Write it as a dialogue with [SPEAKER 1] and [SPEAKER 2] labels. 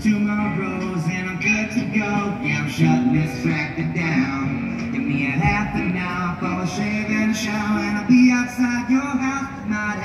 [SPEAKER 1] tomorrow's and I'm good to go. Yeah, I'm shutting this tractor down. Give me a half an hour for a shave and a shower, and I'll be outside your house. Not